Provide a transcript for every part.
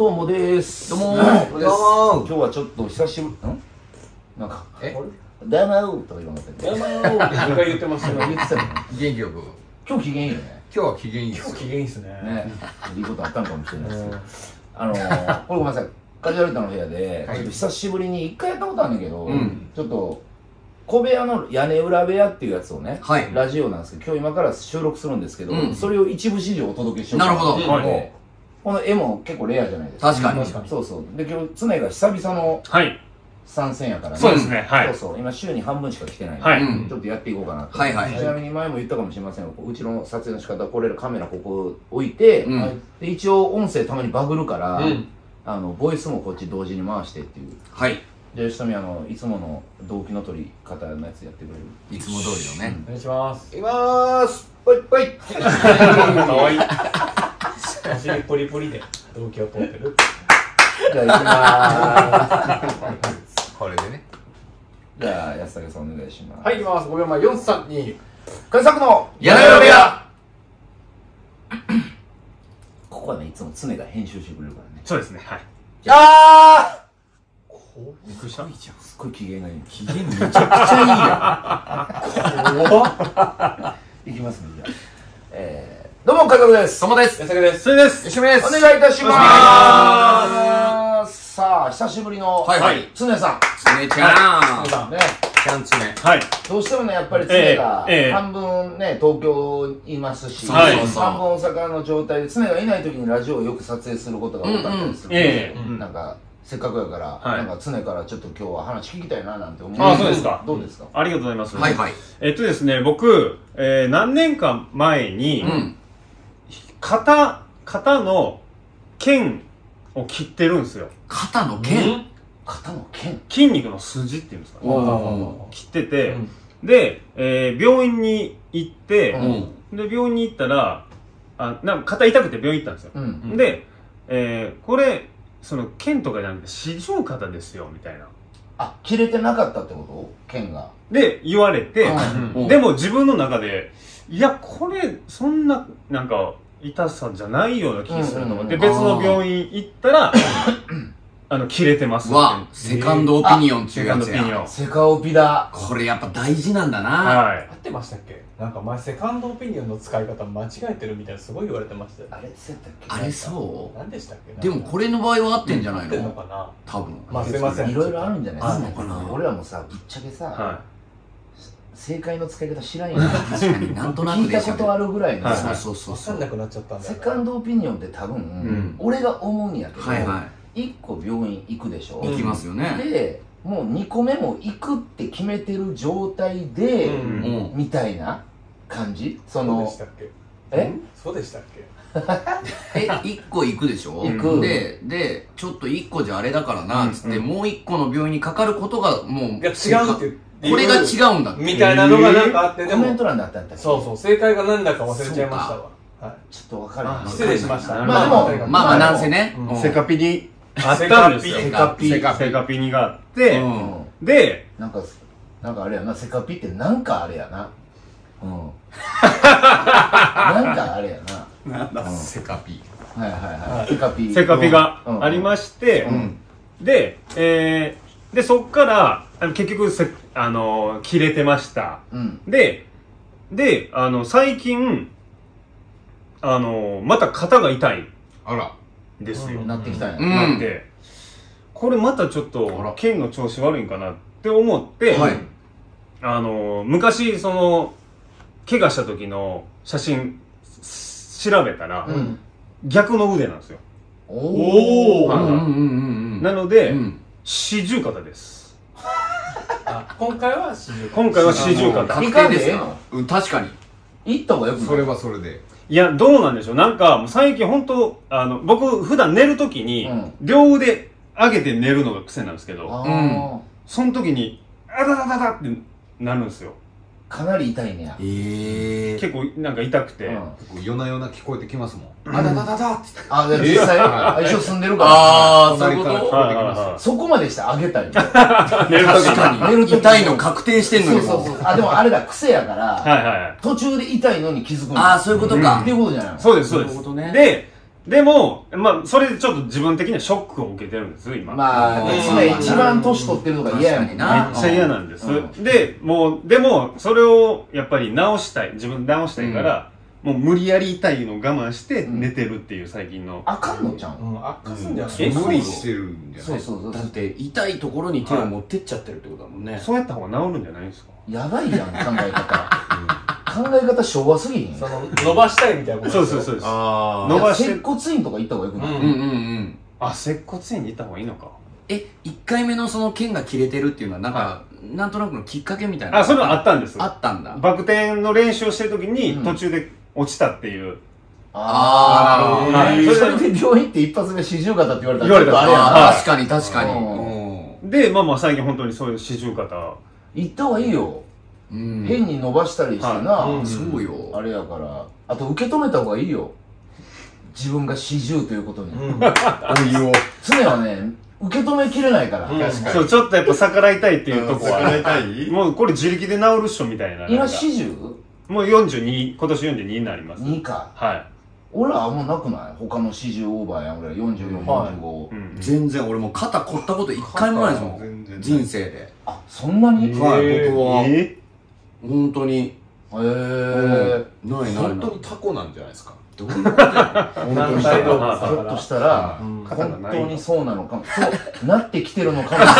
どうもです。どうも。はいどうも。今日はちょっと久しぶりん？なんかえ「ダマウ」とか言わなかったっけ山を2回言ってますよ。今言ってたよね。元気よく。今日機嫌いいよね。今日は機嫌いいで今日す機嫌いいっすね。ね。いいことあったのかもしれないです。けどあのー、これごめんなさい。カジュアルタの部屋で、はい。ちょっと久しぶりに一回やったことあるんだけど、うん。ちょっと小部屋の屋根裏部屋っていうやつをね、はい。ラジオなんですけど今日今から収録するんですけど、うん。それを一部始終お届けしようなるほど。はいこの絵も結構レアじゃないですか。確かに。確かに。そうそう。で今日常が久々のはい。参戦やからね。そうですね。はい。そうそう。今週に半分しか来てないんで、はい。うん。ちょっとやっていこうかなと、はいはい。ちなみに前も言ったかもしれませんがうちの撮影の仕方これカメラここ置いて、うん。で一応音声たまにバグるから、うん。あのボイスもこっち同時に回してっていう。はい。じゃあ吉富あのいつもの動機の取り方のやつやってくれる？いつも通りのね。お願いします。いきまーす。ぽいぽい。かわいいお尻ポリポリで動機を通ってる。じゃあ行きまーす。これでね。じゃあ安武さんお願いします。はい行きます。5秒前432佳作の。屋根裏部屋。ここはねいつも常が編集してくれるからね。そうですね。はい。あびっくりした。ーすっごい機嫌がいい。機嫌めちゃくちゃ怖っ。いきますねじゃあ。えー、どうも佳作です。いいよ友です。安坂です。それです。よしみです。お願いいたします。さあ久しぶりのはいはい。常さつねちゃん。さんんねちゃんつねはい。どうしてもねやっぱり常がええええ。半分ね東京いますしそうそうそう。半分大阪の状態で常がいない時にラジオをよく撮影することが多かったりするんでええ。うん。なんかせっかくやから、はい。なんか常からちょっと今日は話聞きたいななんて思う。あそうですか？どうですか？ありがとうございます。はいはい。えっとですね、僕、えー、何年か前に、うん肩、肩の腱を切ってるんですよ。肩の剣肩の剣筋肉の筋っていうんですかね。お切ってて、うん。で、えー、病院に行って、うん。で、病院に行ったら、あ、なんか肩痛くて病院行ったんですよ。うん。で、えー、これ、その、剣とかじゃなくて、四十肩ですよ、みたいな。あ切れてなかったってこと？剣が。で、言われて、うん。うん。でも自分の中で、いや、これ、そんな、なんか、痛さじゃないような気すると思って、うん別の病院行ったら、あの、切れてます。わセカンドオピニオンっていうセカや。つやンドオピニオン。セカオピだこれやっぱ大事なんだな。はい。合ってましたっけ？なんか前セカンドオピニオンの使い方間違えてるみたいなすごい言われてましたよあれそうやったっけ？あれそ何でしたっけ？うでもこれの場合は合ってんじゃない合ってんののかな？多分。まあすいません。いろいろあるんじゃないあるのかな。俺らもさぶっちゃけさ、は正解の使い方知らんよ。確かに なんとなく聞いでたことあるぐらいの。はそうそうそうそう分かんなくなっちゃったんだよセカンドオピニオンって多分、ん。俺が思うんやけど、はいは1個病院行くでしょ、い行きますよね。でもう2個目も行くって決めてる状態で、うん。うんみたいな感じ？そそうでのしたっけ？え？そうでしたっけ？え一個行くでしょ？行く。ででちょっと一個じゃあれだからなっつって、うん。もう一個の病院にかかることがもういや違うってこれが違うんだって。みたいなのがなんかあってでもコメント欄であったんだ。っけそうそう正解が何だか忘れちゃいました。わはい。ちょっと分かるあ失礼しました。まあでもまあまあなんせね、うん。うんセカピにあったんですよ。セカピセカセカピニ。があって、うん。で、なんかなんかあれやな。セカピってなんかあれやな。うん。なんかあれやな。なんだうん。セカピ。はいはいはい。セカピ。セカピがうん。ありまして、うん。で、えー、で、そっから、あの結局せ、あのー切れてました。うん。で、で、あの、最近、あのーまた肩が痛いあら。んですよ。うん。なってきたんや。うん。なって、これまたちょっと、剣の調子悪いんかなって思って、はい。あのー昔、その、怪我した時の写真、す調べたら、うん。逆の腕なんですよ。おおうん。うん。なので、うん四十肩です。あ今回は四十今回は四十肩。確定ですかうん確かに。行った方がよくない？はそれで。いや、どうなんでしょう。なんか、もう最近本当あの、僕、普段寝るときに、うん。両腕上げて寝るのが癖なんですけど、あうーその時に、あだだだだってなるんですよ。かなり痛いねや。ええ結構、なんか痛くて。うん。夜な夜な聞こえてきますもん。あだだだだって。あで実際あ一緒住んでるから。ああそういうこと？隣から。はいはいはそこまでしてあげたいい。寝るとき確かに。寝る時痛いの確定してんのそうそうそう。あでもあれだ癖やから。はいはいはい。途中で痛いのに気づくんだああそういうことか。っていうことじゃないの？そうです、そうです。なるほどね。で、でも、まあ、それでちょっと自分的にはショックを受けてるんです、今。まあ、うん常一番年取ってるのが嫌やもんな。めっちゃ嫌なんです。うん。で、もう、でも、それをやっぱり直したい、自分で直したいから、もう無理やり痛いのを我慢してうん。寝てるっていう最近の。あかんのちゃんうん悪化すんじゃない？え無理してるんじゃない？そうそうそうだって痛いところに手を持ってっちゃってるってことだもんね。そうやった方が治るんじゃないですか？やばいやん考え方考え方昭和すぎひん？その伸ばしたいみたいなことそうそうそうです。あ伸ばして接骨院とか行った方がよくない、うんうんうんうん。あ、接骨院に行った方がいいのか。え、一回目のその剣が切れてるっていうのは、なんかは、なんとなくのきっかけみたいな？あ、それはあったんです。あったんだ。バク転の練習をしてる時にうん途中で落ちたっていう。あーはいそれで病院って一発目四十肩って言われたら言われたちょっとあれやなあー確かに確かに。ううんで、まあまあ最近本当にそういう四十肩。行った方がいいよ、うん。変に伸ばしたりしてな、はい。うん。そうよ。あれやから。あと受け止めた方がいいよ。自分が四十ということに、うん。お湯を。常はね受け止めきれないから、うん。確かそう、ちょっとやっぱ逆らいたいっていうとこ逆らいは、たい？もうこれ自力で治るっしょみたいな。今四十もう42、今年42になります。二か。は俺らあんまなくない？他の四十オーバーやん。俺ら4445、はい。い。うん。全然俺もう肩凝ったこと一回もないですもん。全然人生で。あそんなに？はい、僕は。え本当に。えー、ないない本当に。タコなんじゃないですか？どういうこと？や軟体動物だひょっとしたら、うん。本当にそうなのかも。そう。なってきてるのかもしれな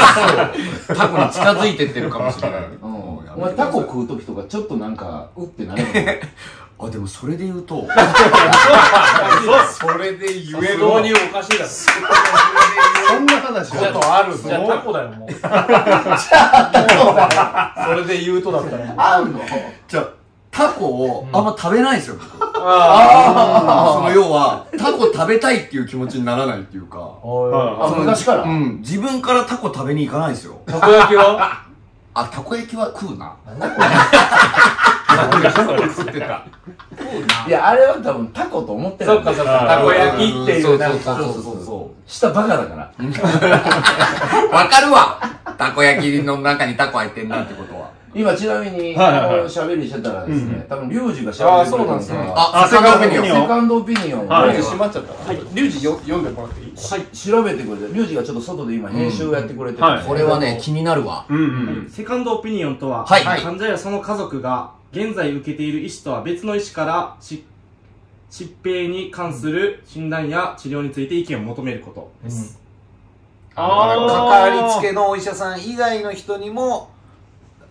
い。タコに近づいてってるかもしれない。うん、お前タコ食う時とかちょっとなんかうってなるあ、でもそれで言うと、それで言える。導入おかしいだろ。そんな話じゃはああるじゃあタコだよもう。それで言うとだったら。もうあんの。じゃあタコをあんま食べないんですよ、僕。あその要は、タコ食べたいっていう気持ちにならないっていうか。あ昔から、うん、自分からタコ食べに行かないんですよ。たこ焼きは？あ、たこ焼きは食うな。食ってたいやあれは多分タコと思ってるそっかそっか。たこ焼きっていうなんかそうそうそうそ下バカだから。う。わかるわ。たこ焼きの中にタコ入ってんなってことは。今ちなみに、はいはいはい。あの喋りしてたらですね、多分リュウジがあ喋ってくれたーそうなんですねああ、セカンドオピニオン。セカンドオピニオン。を、はい。閉まっちゃった。はい。リュウジよ読んでもらっていい？はい。調べてくれてリュウジがちょっと外で今編集をやってくれてて、うんはいこれはね、気になるわ。うん。うん。セカンドオピニオンとは、はい。患者やその家族が現在受けている医師とは別の医師からし疾病に関する診断や治療について意見を求めることです。あー。関わりつけのお医者さん以外の人にも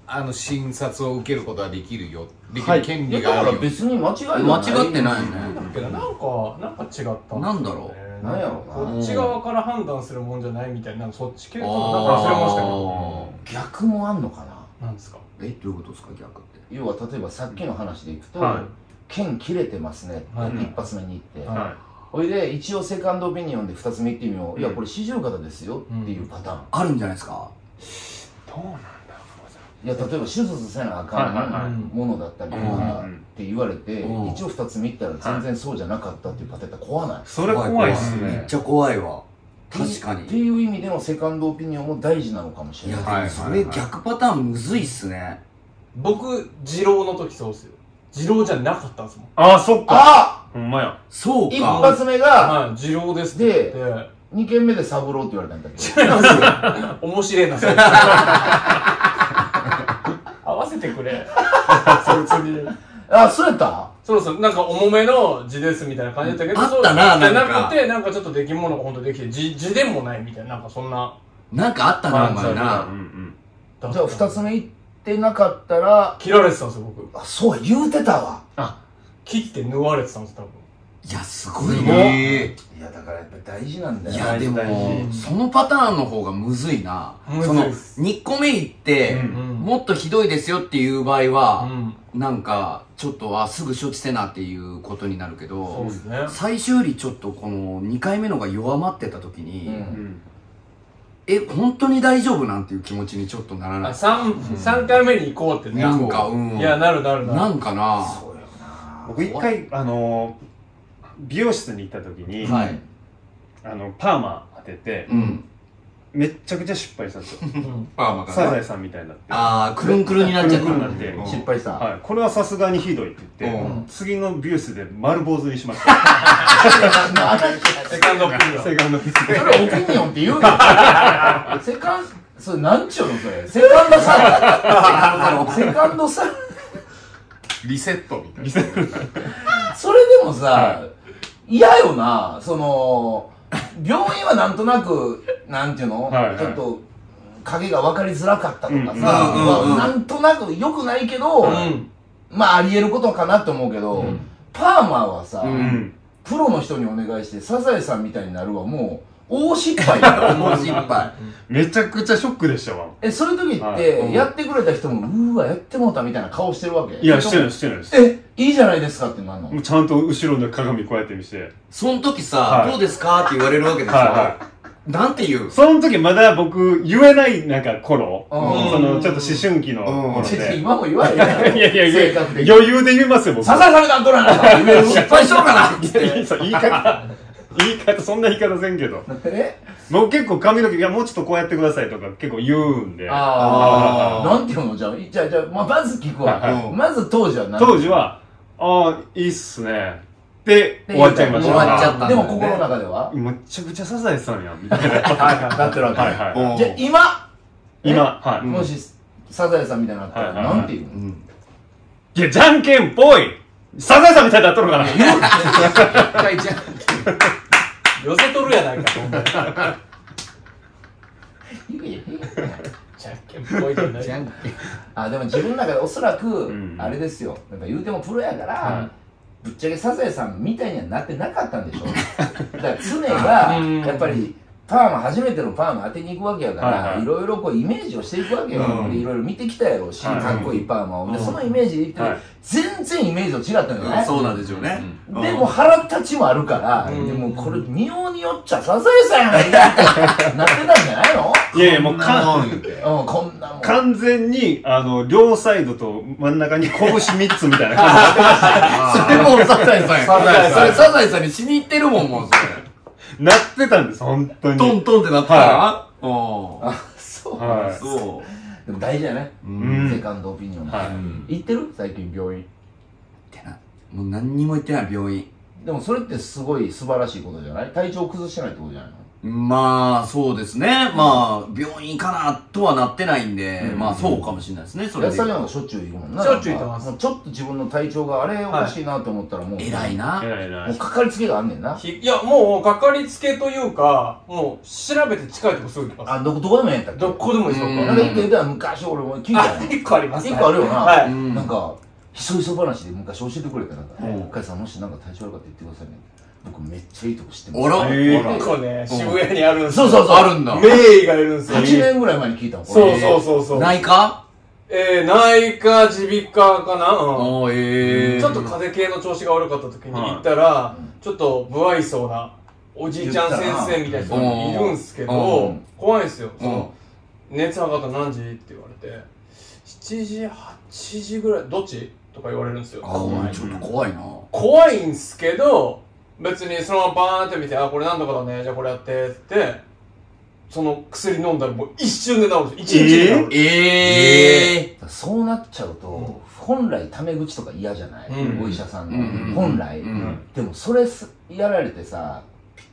あの診察を受けることができるよ。できる権利があるよ。別に間違いはない。間違ってないよね。けどなんかなんか違ったなんだろう。なんやろうな。こっち側から判断するもんじゃないみたいななんかそっち系となんか忘れましたけど。逆もあんのかななんですか？え、どういうことですか、逆って。要は例えばさっきの話でいくと、はい。剣切れてますねって、はい。一発目に言って、はほいで一応セカンドオピニオンで二つ目言ってみよう、いやこれ四十肩ですよっていうパターン、あるんじゃないですか？どうなんだいや例えば手術せなあかはいはいはい。んものだったりとうんかって言われて、うん。一応二つ目言ったら全然そうじゃなかったっていうパターンって怖ない、それ怖いっすね。めっちゃ怖いわ。確かに。っていう意味でのセカンドオピニオンも大事なのかもしれない、でもそれ逆パターンむずいっすね。僕二郎の時そうっすよ。二郎じゃなかったんですもん。ああ、そっか。あ！ほんまや。一そうか。発目がはい二郎ですって言って。二軒目で三郎って言われたんだけど。面白いなそれ 合わせてくれ。そいつに。あそうやった？そうそう、なんか重めの字ですみたいな感じだったけど、あったなそうじゃなんかなくて、なんかちょっと出来物が本当できて、字、字でもないみたいな、なんかそんな。なんかあったな、お前うんな。うん。だったじゃあ二つ目言ってなかったら切られてたんですよ、僕。あそうや言うてたわ切って縫われてたんです、多分。いや、すごいね。いやだからやっぱ大事なんだよいや、でも、事そのパターンの方がむずいな。むずいそのっ、す2個目行って、うんもっとひどいですよっていう場合うは、ん。なんか、ちょっと、あ、すぐ処置せなっていうことになるけそうどで、すね。最終よりちょっとこの2回目のが弱まってた時に、うんうん。え、本当に大丈夫なんていう気持ちにちょっとならなあ、い。三、三回目に行こうってね。なんか、うん。いや、なるなるなる。なんかなそうよな僕一回、あのー、美容室に行った時に、はい。あの、パーマ当てて、うん。めっちゃくちゃ失敗したんですよ。パーマかサザエさんみたいになって。ああくるんくるんになっちゃった。くるんくるんになって。失敗した、はい、これはさすがにひどいって言って、うん。次のビュースで丸坊主にしました セカンドオピニオンセカンドビュース。それオピニオンって言うの？セカンそれなんちゅうのそれ？セカンドさセカンドさリセットみたいな。それでもさ嫌、よな。その病院はなんとなくなんていうの、はいはい。ちょっと影が分かりづらかったとかさ、うなんとなく良くないけど、うん。まああり得ることかなと思うけど、パーマはさ、うん。プロの人にお願いしてサザエさんみたいになるはもう大失敗だよもう失敗。めちゃくちゃショックでしたわ。えそういう時っはい。てやってくれた人もうーわやってもうたみたいな顔してるわけ？いやしてないしてないですえ？いいじゃないですかってなんの。もうちゃんと後ろの鏡こうやって見せて。その時さ、はい。どうですかって言われるわけでしょ、はいはなんて言う？その時まだ僕言えないなんか頃。うん。そのちょっと思春期の頃 ちょちょで今も言われいやいやい性や。格的余裕で言いますよ僕。サザエさんみたいなとらなか言える失敗しようかなって。いやいやそう言い方言い方そんな言い方せんけど。え？僕結構髪の毛いやもうちょっとこうやってくださいとか結構言うんで。ああなんていうの？じゃあじゃあじゃあ、まあ、まず聞くわ、はいはい。まず当時は何？当時はああいいっすね。で終わっちゃいました。終わっちゃったんだでも心の中では？めっちゃくちゃサザエさんやんみたいな。なってるわけ、はいはい。うんじゃあ今？今はい。もしサザエさんみたいになったらはいはいはい。なんて言うの、いやじゃんけんぽい。サザエさんみたいになっとるかな一回じゃん 寄せとるやないかほんまにじゃんけんぽいじゃない。じゃんけん。あでも自分の中でおそらく、ん。あれですよ。やっぱ言うてもプロやから、はぶっちゃけサザエさんみたいにはなってなかったんでしょ だから常がうん。やっぱりパーマ初めてのパーマ当てに行くわけやから、はいはい。いろいろこうイメージをしていくわけよ、うん。でいろいろ見てきたやろうし、はい。かっこいいパーマを、でうん。そのイメージで言ってる、はい。全然イメージと違ったんだよね、そうなんですよね、でも腹立ちもあるから、うん。でもこれ見ようによっちゃサザエさんやないて なってたんじゃないの？いやいやもうかもん言うん、こんなもん。完全にあの両サイドと真ん中に拳3つみたいな感 それもうサザエさんやサザエさん。それサザエさんにしに行ってるもんもうそれ。じ なってたんです本当に。トントンってなったら、はうんあ、そう。はい。そでも大事やね。うん。セカンドオピニオン。はい。行ってる？最近病院。うってなもう何にも言ってない病院。でもそれってすごい素晴らしいことじゃない？体調崩してないってことじゃないの？まあそうですねまあ病院かなとはなってないんで、うんまあそうかもしれないですねそれで安田なんかしょっちゅう行くもんな。しょっちゅう行ってますなんかちょっと自分の体調があれおかしいなと思ったらもう。偉い。な偉いなもうかかりつけがあんねんな。ひいやもうかかりつけというかもう調べて近いとこすぐ行きますあ、どこ、どこでもええんやったっけ？どこでもいいですようんなんか一回言ったら昔俺も聞いたあよ。一個あります一個あるよな。はいうんなんか、ひそひそ話で昔教えてくれたなんか、うん深井さんもしなんか体調悪かったら言ってくださいね。僕めっちゃいいとこ知ってます。あら。えー一個ね渋谷にあるんですよ。そうそうそう。あるんだ。名医がいるんですよ8年ぐらい前に聞いたの。これ。そうそうそうそう。内科？えー、内科耳鼻科かな？うん。ええちょっと風邪系の調子が悪かった時に行ったら、ちょっと不愛想なおじいちゃん先生みたいな人がいるんすけうどん、怖いんですよ。うん。その熱測ったら何時って言われて、7時、8時ぐらい、どっち？とか言われるんですよ。あーちょっと怖いな。怖いんすけど、別にそのままバーンって見て、あ、これなんとかだね、じゃあこれやってって言って、その薬飲んだらもう一瞬で治る。一日で治る。ええそうなっちゃうと、本来タメ口とか嫌じゃない、うん。お医者さんの、うん。本来、うん。でもそれすやられてさ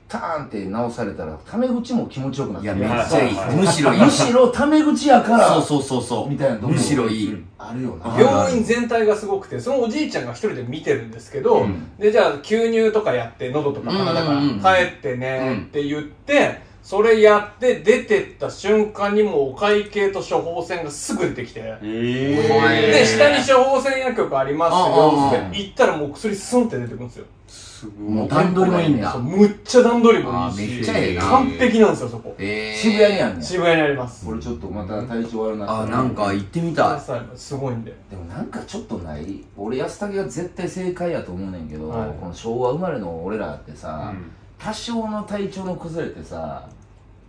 ターンって直されたらタメ口も気持ちよくなっていやめっちゃいい。はいむしろいい。むしろタメ口やからそうそうそう。そうみたいなとこむしろいいあるよな。病病院全体がすごくてそのおじいちゃんが一人で見てるんですけど、うん。でじゃあ吸入とかやって喉とか鼻だから帰ってねって言って、それやって出てった瞬間にもうお会計と処方箋がすぐ出てきて、え怖いで下に処方箋薬局ありますようんうんうん。って言ったらもう薬スンって出てくるんですよ。すもう段取りもいいんだ。そうむっちゃ段取りもいいし完璧なんですよそこ。ええ渋谷にあんねん渋谷にあります。俺ちょっとまた体調悪なったあなんか行ってみたすごいんで。でもなんかちょっとない。俺安武が絶対正解やと思うねんけど、はい。この昭和生まれの俺らってさ、うん。多少の体調の崩れてさ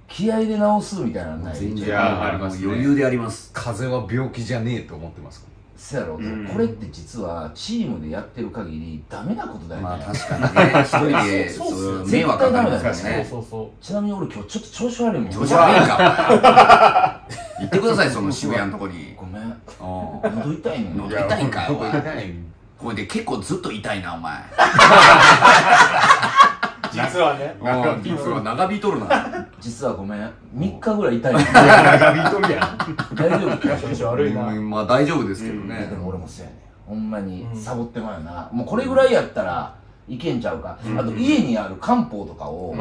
気合で治すみたいなのない。全然。いやありますね。余裕であります風邪は病気じゃねえと思ってますせやろ、ん。これって実はチームでやってる限りダメなことだよね、まあ確かにね。一人で迷惑かかりますからそうね。そうそうちなみに俺今日ちょっと調子悪いもん。調子悪いんか。言ってくださいその渋谷のとこに。ごめん。うん喉痛いねん喉痛いんか。よお前痛いこれで結構ずっと痛いなお前 実はね。うん。実は長引いとるな。実はごめん。3日ぐらい痛い。ねん長引いとるやん。大丈夫か調子悪いな。うんまあ大丈夫ですけどね。でも俺もそうやねん。ほんまにうん。サボってまうよな、もうこれぐらいやったらいけんちゃうか、あと家にある漢方とかを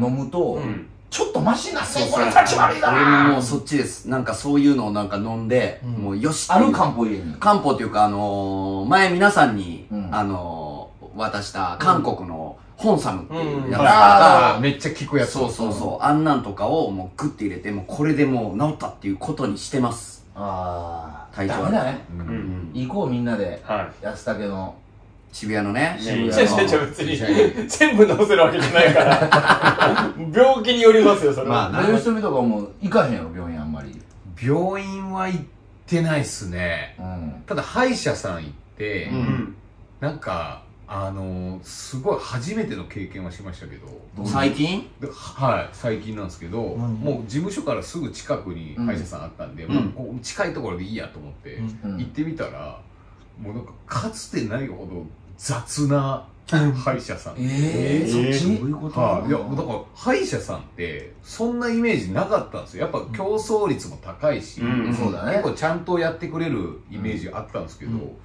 飲むと、ん。ちょっとマシになってこれ立ち悪いな。俺ももうそっちです。なんかそういうのをなんか飲んでもうよしある漢方家に。漢方っていうかあのー前皆さんにうん。あのー渡した韓国のホンサムっていうやつうん。があーめっちゃ効くやつ。そうそうそう。あんなんとかをもうグッて入れてもうこれでもう治ったっていうことにしてます。ああ体調ダメだね。ううん。ん行こうみんなで。は安武の。渋谷のね。ね違う違う違う別に全部治せるわけじゃないから。病気によりますよそれは。まあなそういう人とかも行かへんやろ病院あんまり。病院は行ってないっすね。うん。ただ歯医者さん行って、うん。なんかあのーすごい初めての経験はしましたけど。最近？ではい最近なんですけどもう事務所からすぐ近くに歯医者さんあったんで、うん。もうこう近いところでいいやと思って、行ってみたらもうなんかかつてないほど雑な歯医者さん。えー、えーそっち？どういうこと？はい、いやだから歯医者さんってそんなイメージなかったんですよ。やっぱ競争率も高いし、うん。そうだね。結構ちゃんとやってくれるイメージあったんですけど、うん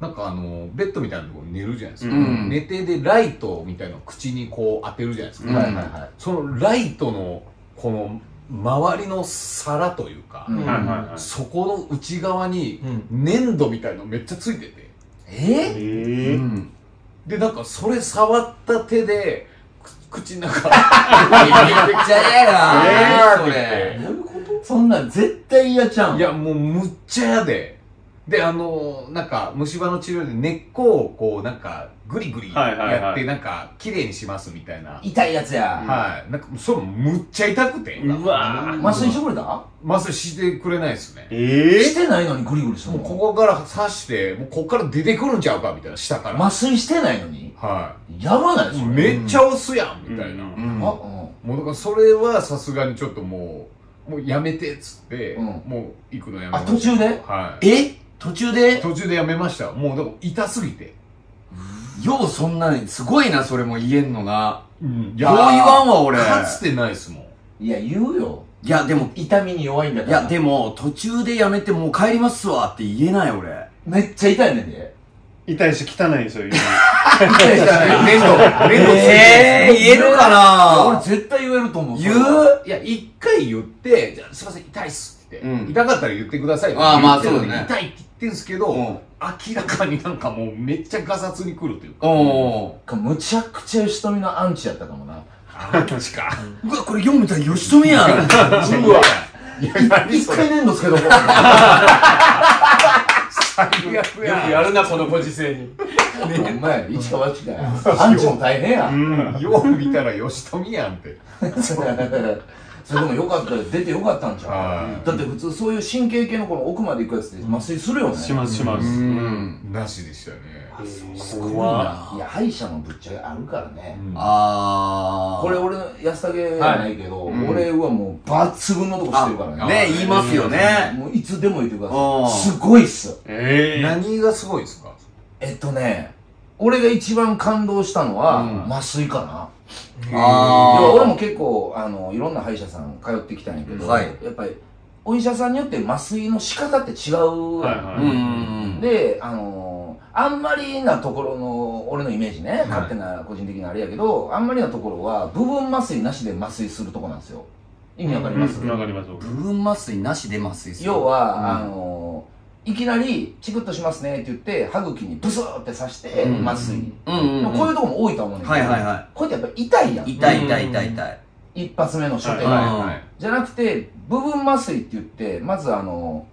なんかあのベッドみたいなところに寝るじゃないですか、うん。寝てでライトみたいなのを口にこう当てるじゃないですか、うん。はいはいはい。そのライトのこの周りの皿というか、うん。はいはいはい。そこの内側にうん粘土みたいのめっちゃついてて。え？えー。うん。でなんかそれ触った手でく口の中。めっちゃ嫌やな。えーそれ。そんなん絶対嫌ちゃうん。いやもうむっちゃ嫌でであのなんか虫歯の治療で根っこをこうなんかグリグリはいはいはい。やってなんか綺麗にしますみたいな。痛いやつや、はい。なんかそれむっちゃ痛くて。うわー。麻酔してくれた？麻酔してくれないですね。えしてないのにグリグリするの？もうここから刺してもうここから出てくるんちゃうかみたいな下から。麻酔してないのに？はやばないそれいめっちゃ押すやんみたいな、うんうんあ、もうだからそれはさすがにちょっともうもうやめてっつって、うん。もう行くのやめうん、ましたあ。途中ではいえ途中で？途中でやめましたもうでも痛すぎて。ようそんなにすごいなそれも言えんのなうん。よう言わんわ俺。かつてないっすもん。いや言うよ。いやでも痛みに弱いんだから。いやでも途中でやめてもう帰りますわって言えない俺。めっちゃ痛いねんで。痛いし汚いんですよ、今。痛いじゃない粘土粘土ついて。ええ言えるか俺な絶対言えると思う言う？いや一回言ってじゃあすいません痛いっすって、うん。痛かったら言ってくださいってああまあ言ってるのにそうだね。痛いって言ってんすけど、うん。明らかになんかもうめっちゃガサツに来るというか。おかむちゃくちゃ吉富のアンチやったかもな。確か。うわこれ読めたら吉富やん。うわ。いや何一回粘土つけとこう。最悪よくややるなこのご時世に。お前一か八かや。アンチも大変や。よう見たら吉富やんって。それでもよかったよ出てよかったんちゃはうだって普通そういう神経系のこの奥まで行くやつって麻酔するよね。しますします。うん。なしでしたね。怖っいや歯医者もぶっちゃけあるからね。ああこれ俺の安武じゃないけど、うん。俺はもう抜群のとこしてるからね。ね言いますよね。もういつでも言ってくだうんさいすごいっす。ええ何がすごいですか？えっとね俺が一番感動したのは、うん。麻酔かなあいや俺あも結構あのいろんな歯医者さん通ってきたんやけど、はい。やっぱりお医者さんによって麻酔の仕方って違う。はいはい。うんうんであのあんまりなところの俺のイメージね、勝手な個人的なあれやけどあんまりなところは部分麻酔なしで麻酔するとこなんですよ。意味わかります、わかります。部分麻酔なしで麻酔する。要は、うんあのいきなりチクッとしますねって言って歯茎にブスーって刺してうん。麻酔、うんうんうん。でもこういうとこも多いと思うねんだけどはいはいはい。こうやってやっぱ痛いやん。痛い痛い痛い痛い。一発目の初手はいが、はい。じゃなくて部分麻酔って言ってまずあの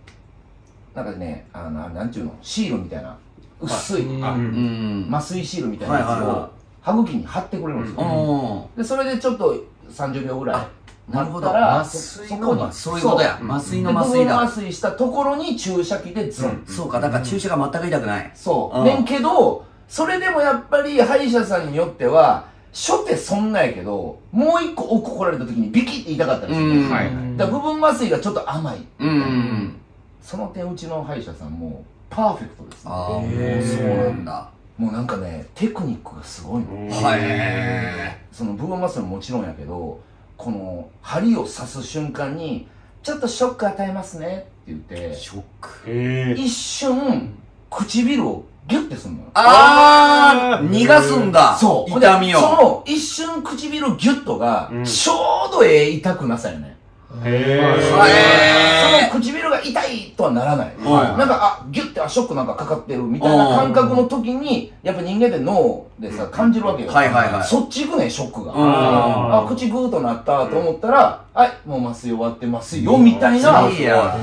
なんかねあのなんていうの？シールみたいな。薄い、あうん。うん。麻酔シールみたいなやつはいはいはを歯茎に貼ってくれるんですよ、うん。でそれでちょっと30秒ぐらいなるほど。麻酔のそこにそう。いうことや。麻酔ので麻酔だ。部分麻酔したところに注射器でズン、そうか。だから注射が全く痛くない。そう、うん。ねんけどそれでもやっぱり歯医者さんによっては初手そんなやけどもう一個奥来られた時にビキって痛かったりする、うん。はい。だから部分麻酔がちょっと甘い。うん。その点うちの歯医者さんもパーフェクトですね。ああそうなんだ。もうなんかねテクニックがすごいの。はいその部分麻酔ももちろんやけどこの針を刺す瞬間にちょっとショック与えますねって言ってショック。一瞬唇をギュッてするのよ。ああ逃がすんだそう。痛みを。その一瞬唇ギュッとがうん。ちょうどええ痛くなさよね、へへその唇が痛いとはならない、はい。なんかあギュッてあショックなんかかかってるみたいな感覚の時にやっぱ人間って脳でさ感じるわけよ、はいはいはい。そっち行くねんショックが、うん。あ口グーッとなったと思ったら、はいもう麻酔終わってますよみたいな、いや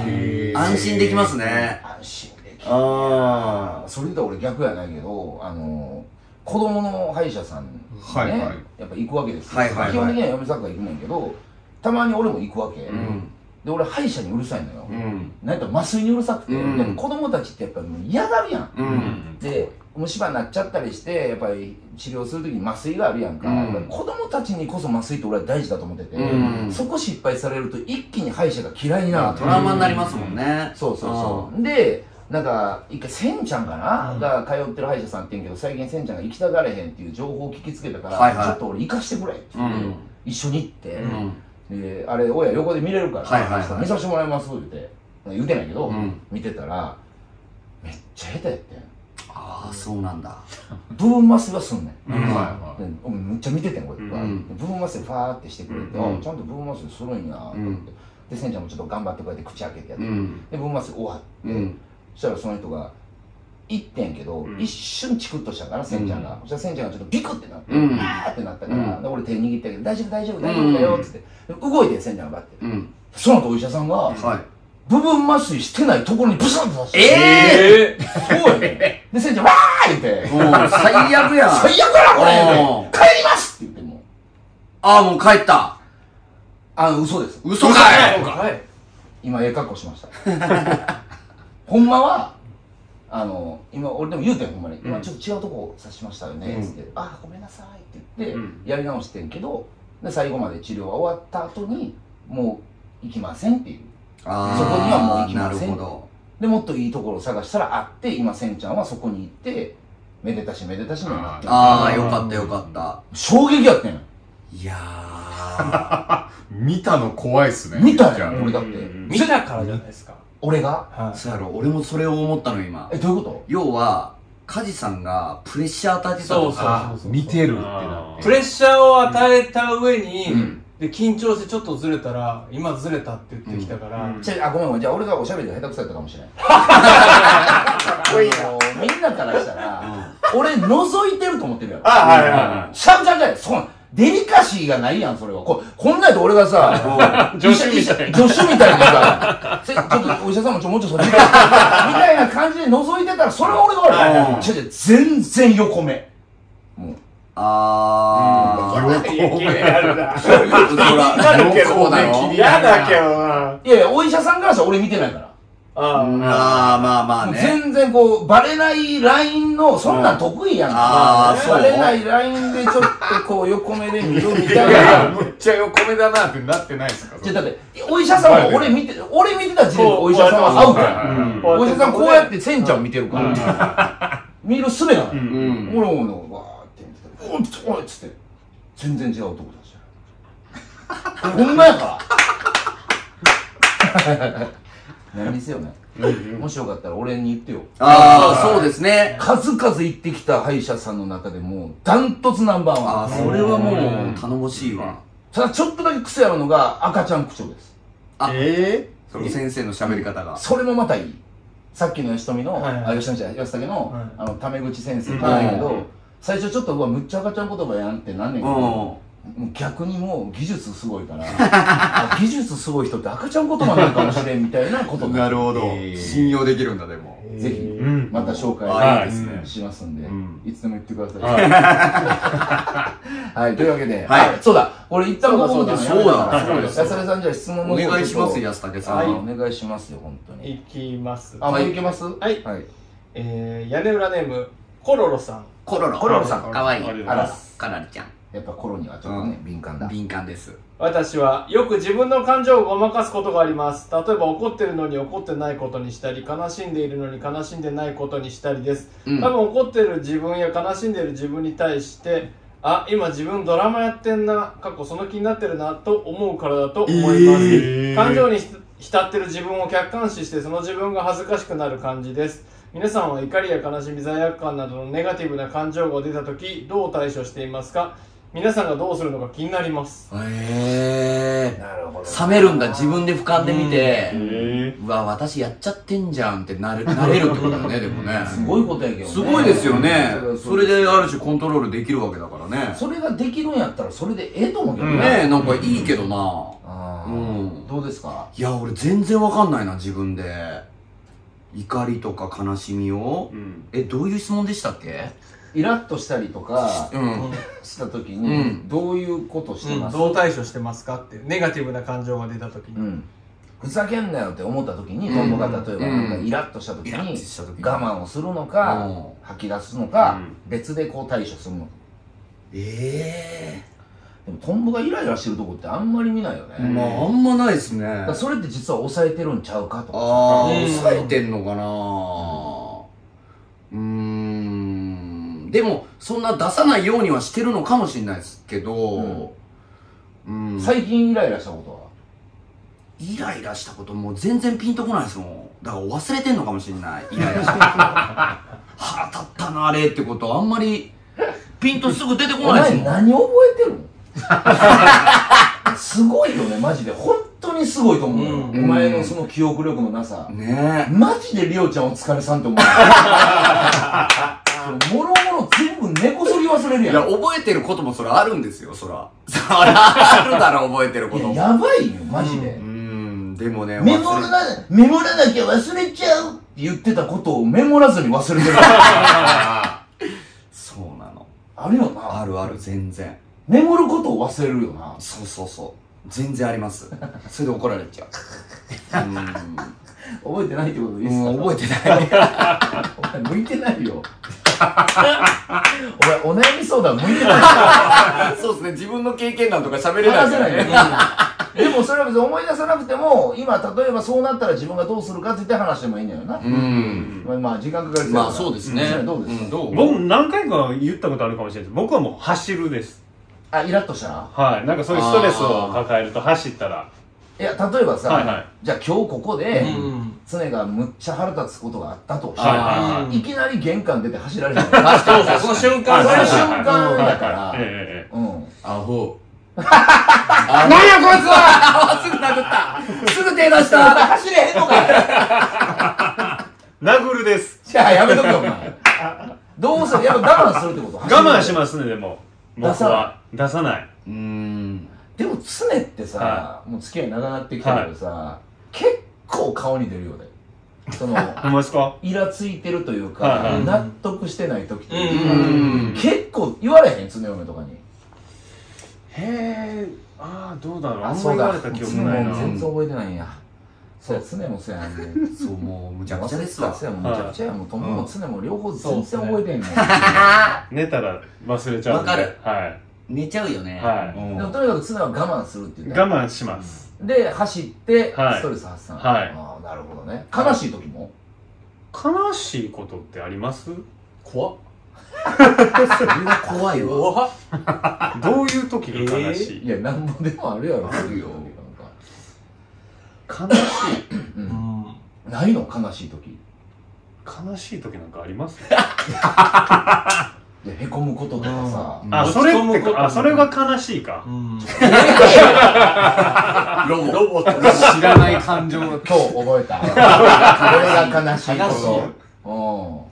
安心できますね。安心できる。あそれ言ったら俺逆やないけどあの子供の歯医者さんにね、はいはい。やっぱ行くわけですよ、はいはいはい。基本的には嫁さんが行くねんけどたまに俺も行くわけ、うんで俺歯医者にうるさいのよ、うん。なんか麻酔にうるさくて、うん。でも子供たちってやっぱもう嫌がるやん、うん。で虫歯になっちゃったりしてやっぱり治療する時に麻酔があるやんか、うん。子供たちにこそ麻酔って俺は大事だと思ってて、うん。そこ失敗されると一気に歯医者が嫌いになるトラウマになりますもんね。そうそうそう。でなんか一回せんちゃんかな、が通ってる歯医者さんって言うんけど最近せんちゃんが行きたがれへんっていう情報を聞きつけたから、はいはい。ちょっと俺行かしてくれって言って、うん。一緒に行って、うんであれ親横で見れるから、はいはいはい。見させてもらいます言って。言うてないけど、うん。見てたらめっちゃ下手やってん。ああそうなんだ。部分麻酔はすんねん、うん。はで俺めっちゃ見ててんこれ、うん。部分麻酔ファーってしてくれて、うん。あちゃんと部分麻酔するんや。と思って、でせんちゃんもちょっと頑張ってこうやって口開けてやって、うん。で部分麻酔終わって、うん。そしたらその人が行ってんけど、ん。一瞬チクッとしたからせんちゃんが、そしたらせんちゃんがちょっとビクってなって、うん。あーってなったから、俺手握ってあげて大丈夫大丈夫大丈夫だよっつって、で動いてせんちゃんがバッて、うん。その後お医者さんが、はい。部分麻酔してないところにブスンと刺して。えええそうやね でせんちゃんわー言って。最悪やん。最悪やこれ。うん帰りますって言っても。うああもう帰った。あの嘘です。嘘かい！今ええ格好しました。ほんまはあの今俺でも言うてんほんまに、今ちょっと違うとこ刺しましたよねうん。つって、あごめんなさいって言って、うん。やり直してんけどで最後まで治療が終わった後にもう行きませんっていう。あーそこにはもう行きません。なるほど。でもっといいところを探したらあって今せんちゃんはそこに行ってめでたしめでたしにはなってるああよかったよかった。衝撃やってんいやー。見たの怖いっすね見たやじゃあん。俺だって、うん見たからじゃないですか俺が？はそうやろ。俺もそれを思ったの今。えどういうこと？要は梶さんがプレッシャー与えてたとそうそうか見てるってなって。プレッシャーを与えた上に、うん。で緊張してちょっとずれたら今ずれたって言ってきたから、うん。じゃああごめんごめん。じゃあ俺がおしゃべりが下手くそやったかもしれない。みんなからしたら、俺覗いてると思ってるやろ。あはいはちゃうちゃうちゃうそんデリカシーがないやんそれは。ここんなんやと俺がさ 助手みたいな。助手みたいにさ せちょっとお医者さんもちょもうちょっとそっち。行ってみたいな感じで覗いてたらそれは俺が悪い。うん違う違う全然横目もう。あー。い。いや、気になるな。そら横だろ嫌だけどな。いやいやお医者さんからしたら俺見てないからああーまあまあね全然こう、バレないラインの、そんなん得意やんか。あーそうバレないラインでちょっとこう、横目で見るみたいな。むっちゃ横目だなってなってないですか？じゃだって、お医者さんは俺見て、俺見てた時点でお医者さんは合うから。はいはいはいうんお医者さんこうやってセンちゃん見てるから。見る術がない。うん俺もね、わーって見てたら、おいっつって、全然違う男たちや。ほんまやから。何にせよね。もしよかったら俺に言ってよ。ああそうですね。数々行ってきた歯医者さんの中でもうダントツナンバーあワン。あそれはもう頼もしいわ。ただちょっとだけ癖あるのが赤ちゃん口調です。えその先生の喋り方が。それもまたいい。さっきの吉富の、はいはい。あ吉富じゃない吉武の、はい。あのタメ口先生じゃないけど、うん。最初ちょっとうわむっちゃ赤ちゃん言葉やんってなんねんけど、うんもう逆にもう技術すごいからあ 技術すごい人って赤ちゃん言葉なのかもしれんみたいなことが。るほど。えー。信用できるんだでも。ぜひうん。また紹介しますんで、うん。いつでも言ってください。は はい、というわけで、はい。あそうだ、俺一旦ここでそうだ。安田さんじゃあ質問のお願いしますよ。安武さん、はい、お願いしますよ、本当に。いきます。あ、もういけます？はい。はい。えー、屋根裏ネームコロロさん。コロロ。コロロさん。かわいい。ありがとうございまますかなりちゃんやっぱコロにはちょっとね、敏感だ。敏感です。私はよく自分の感情をごまかすことがあります。例えば怒ってるのに怒ってないことにしたり悲しんでいるのに悲しんでないことにしたりです、うん。多分怒ってる自分や悲しんでる自分に対してあ今自分ドラマやってんな過去その気になってるなと思うからだと思います、えー。感情にひ浸ってる自分を客観視してその自分が恥ずかしくなる感じです。皆さんは怒りや悲しみ罪悪感などのネガティブな感情が出た時どう対処していますか？皆さんがどうするのか気になります。へえなるほど。冷めるんだ自分で俯瞰で見て。えうわ私やっちゃってんじゃんってなるなれるってことだよね でもね。すごいことやけどね。すごいですよね。そそれである種コントロールできるわけだからね。それができるんやったらそれでええと思うけどうんねえなんかいいけどな。あーうん。どうですか？いや俺全然わかんないな自分で。怒りとか悲しみを。うん。えどういう質問でしたっけ？イラッとしたりとかうん。した時うにん。どういうことしてます？どう対処してますかってネガティブな感情が出た時に、うん。ふざけんなよって思った時にトンボが例えばなんかうんイラッとした時イラッにとした時に。我慢をするのかうん。吐き出すのかうん。別でこう対処するのか。えでもトンボがイライラしてるとこってあんまり見ないよね。えまああんまないですね。だからそれって実は抑えてるんちゃうかとか。ああうん抑えてんのかなでもそんな出さないようにはしてるのかもしれないですけどうん。最近イライラしたことは？イライラしたこともう全然ピンとこないですもん。だから忘れてんのかもしれない。イライラしたこと。腹立ったなあれってことあんまりピンとすぐ出てこおないですもん。前何覚えてるの？すごいよねマジで。本当にすごいと思うよ、うん。お前のその記憶力のなさ、ねマジでリオちゃんお疲れさんって思う。もろ全部根こそぎ忘れるやん。や覚えてることもそれあるんですよそら。そらあるだろ覚えてることも。いややばいよマジで、うーんでもねメモらなメモらなきゃ忘れちゃうって言ってたことをメモらずに忘れてる。そうなの。あるよな。あるある全然。メモることを忘れるよな。そうそうそう。全然あります。それで怒られちゃう。う覚えてないってことですか？覚えてない。お前向いてないよお前お悩み相談向いてない。そうですね。自分の経験談とか喋れない話せないよ。ねでもそれは別に思い出さなくても今例えばそうなったら自分がどうするかって言って話してもいいんだよな、うん。まあ、まあ時間かかりそうまあそうですね。ん。どうです？か、んどう僕何回か言ったことあるかもしれないです。僕はもう走るです。あイラッとした？らはい。なんかそういうストレスを抱えると走ったらいや例えばさ、はいはい。じゃあ今日ここで、うん。常がむっちゃ腹立つことがあったと、はいはいはい。いきなり玄関出て走られるの。そうそうその瞬間その瞬間だから、えええうん。アホ。何やこいつは！すぐ殴った。すぐ手出した。走れへんのか殴るです。じゃあやめとけよお前。どうする？やっぱ我慢するってこと？我慢しますねでも。出さない。僕は出さない。うーんでも常ってさ、はもう付き合い長なってきたけどさ、結構顔に出るよね。その ほんまですか？イラついてるというか、はいはい。納得してない時というか、うん。結構言われへん常嫁とかに。へえああどうだろう。あんまそうだ。言われた記憶常ないな。も全然覚えてないんや。そうや常もそうやんねそうもうむちゃくちゃですわ。そうやもうむちゃくちゃや。もう友も常も両方全然覚えてんねん。寝たら忘れちゃうんで。わかる。はい寝ちゃうよね。はい。うん。でもとにかく常は我慢するって言った我慢します。で走ってはい。ストレス発散、はい。ああなるほどね。悲しい時も？悲しいことってあります？怖っ。それが怖いわ。どういう時が悲しい、いやなんぼでもあるやろあるよなんか。悲しい？うん。ないの？悲しい時。悲しい時なんかあります？でへこむこととかさ、うん。あそれってあそれが悲しいか。うん。ロボ。ロボ知らない感情が今日覚えた。これが悲しい悲しこと。うん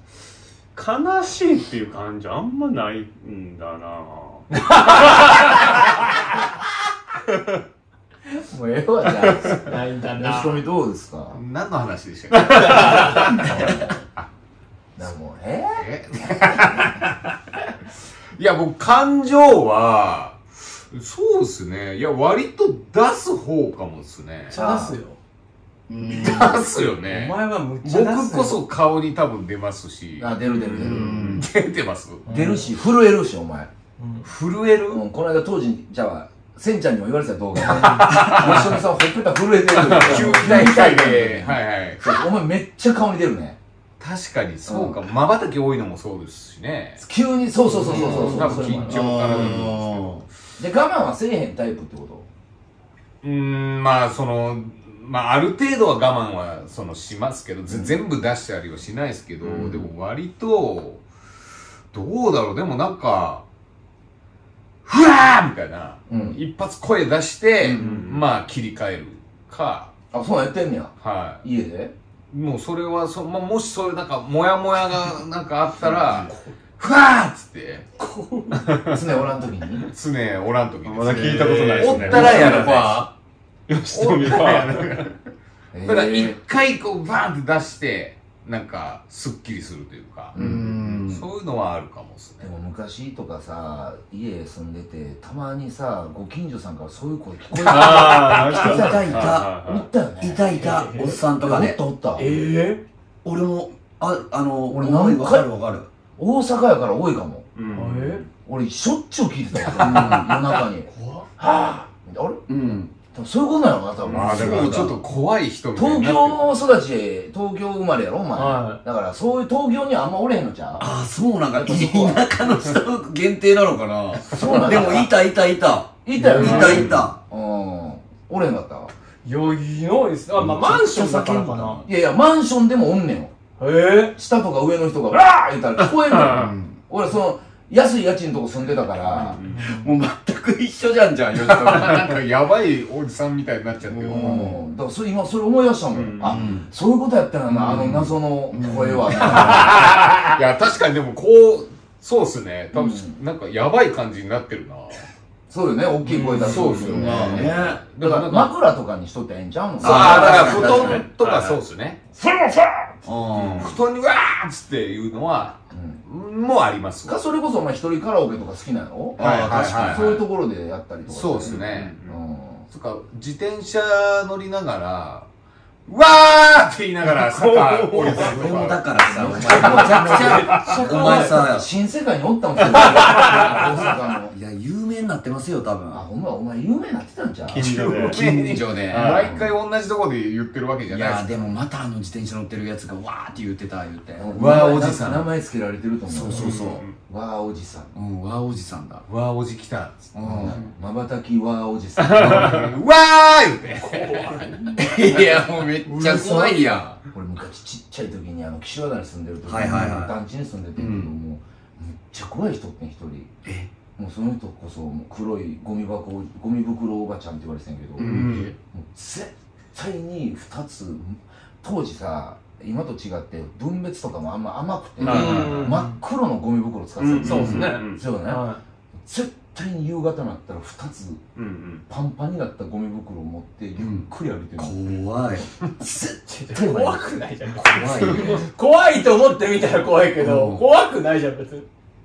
悲しいっていう感じあんまないんだな。もうええわじゃないんだあ。な 吉富どうですか？何の話でしたっけ？いや、僕、感情は、そうですね。いや、割と出す方かもですね。ちゃ出すようん出すよね。お前はむっちゃ出すよ僕こそ顔に多分出ますし。あ出る出る出る出てます出るし震えるしお前震える？うんこの間当時じゃあせんちゃんにも言われてた動画で 吉富さんほっぺた震えてる 急に。はいはい。お前めっちゃ顔に出るね確かにそうか。瞬き多いのもそうですしね。急にそうそうそうそうそう。多分緊張からだと思うんですけど。で我慢はせえへんタイプってこと？うーん、まあ、その、まあ、ある程度は我慢は、その、しますけど、ぜ全部出したりはしないですけど、でも割と、どうだろう、でもなんか、ふわーみたいな、うん。一発声出して、うん。まあ、切り替えるか、あそうやってんねや。は家で？い。もうそれは、そまあ、もしそういうなんか、もやもやが なんかあったら、ふわーっつって、常おらん時に？常おらんときに。まだ聞いたことないですね。おったらやるわ。吉富はだから一え回こうバーンって出して、なんか、すっきりするというか、ーうんそういうのはあるかもですね。でも昔とかさ家住んでてたまにさご近所さんからそういう声聞こえてああ、いたいた。おったよね。いたいた、おっさんとかでおっ。たおった。え俺も、あ、あの、俺俺、何回？わかるわかる。大阪やから多いかも。うん。え俺しょっちゅう聞いてたよ、うん夜中に。怖っ。はああれ？うん。そういうことなのかな多分、まあ、だからちょっと怖い人みたいなってる。京育ち東京生まれやろお前、はだからそういう東京にあんまおれへんのちゃう？ああ、そうなんか、田舎の人限定なのかな。そうなんだ。でも、いたいたいた。いたよないたいた。うん。おれへんかった。余裕のいです。あまあマンションだからかな。いやいやマンションでもおんねん。よえ。下とか上の人がわー言ったら聞こえんのよ。俺その安い家賃のとこ住んでたから、もう全く一緒じゃんじゃん、吉田 なんかやばいおじさんみたいになっちゃって。る。うん。だからそれ今それ思い出したもん、うん。あ、そういうことやったよな、あの謎の声は、いや、確かにでもこう、そうっすね。多分、なんかやばい感じになってるな。そうよね大きい声出すそうっすよね。ね。だから枕とかにしとったらええんちゃうの？ああ、だから布団とかそうっすね。うん。布団にわーっつっていうのは、もうありますわ。かそれこそお前一人カラオケとか好きなの？ああ、確かに。そういうところでやったりとか。そうっすね。うん。そっか、自転車乗りながら、わーって言いながら 坂降りたり。だからさ、お前。めちゃくちゃ、お前さ、新世界におったもん大阪 のいや、有名になってますよ、多分。あほんまお前有名になってたんちゃう？近所で。近所で。毎回同じとこで言ってるわけじゃいや、ないですでもまたあの自転車乗ってるやつがわーって言ってた、言って。わーおじさん名前つけられてると思うそうそうそう。わーおじさんうん、わーおじさんだ。わーおじ来た。うんまばたきわーおじさんうわー言うて。いや、もうめっちゃ怖いや俺昔ちっちゃい時にあの岸和田に住んでる時に、はいはいはい団地に住んでてんけど、うんもうめっちゃ怖い人ってん一人えもうその人こそもう黒いゴミ箱ゴミ袋おばちゃんって言われてたんやけど、うもうん絶対に2つ当時さ今と違って分別とかもあんま甘くて、うん真っ黒のゴミ袋使ってたんですよ、そうですね。そうね、は絶対に夕方になったら2つうんうん。パンパンになったゴミ袋を持ってゆっくり歩いてるの、怖い。い。怖くないじゃん。怖いよ。怖いと思ってみたら怖いけど、うん。怖くないじゃん別に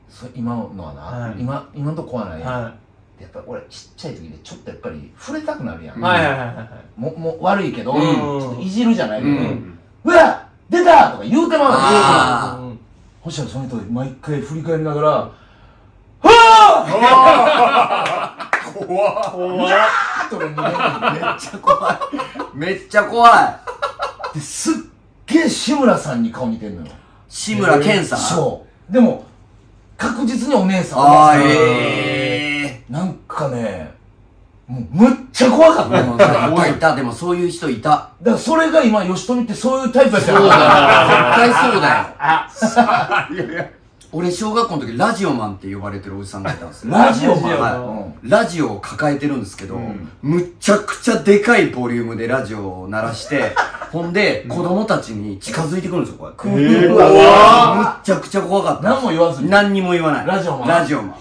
そ今のはな、はい。今今のとこ怖ない。やん、はやっぱ俺ちっちゃい時でちょっとやっぱり触れたくなるやん、いはいはいはいはい。ももう悪いけど、うん。ちょっといじるじゃないけど、ううんわ出たとか言うてまうの。あうん。そしたらその人毎回振り返りながら怖っ。怖っ。あーと俺逃げるめっちゃ怖い。めっちゃ怖い。ですっげえ志村さんに顔似てんのよ。志村けんさん？そう。でも確実にお姉さんあええなんかねもうむっちゃ怖かったでもさ、いたいた、でもそういう人いた。だからそれが今吉富ってそういうタイプやっそうだよ。絶対そうだよ。いやいや。俺、小学校の時、ラジオマンって呼ばれてるおじさんがいたんですよ。ラジオマン？ラジオマンはいうんラジオを抱えてるんですけど、むっちゃくちゃでかいボリュームでラジオを鳴らして、ほんで、子供たちに近づいてくるんですよ、こうやって。えーうわむっちゃくちゃ怖かった。何も言わずに何にも言わない。ラジオマンラジオマン。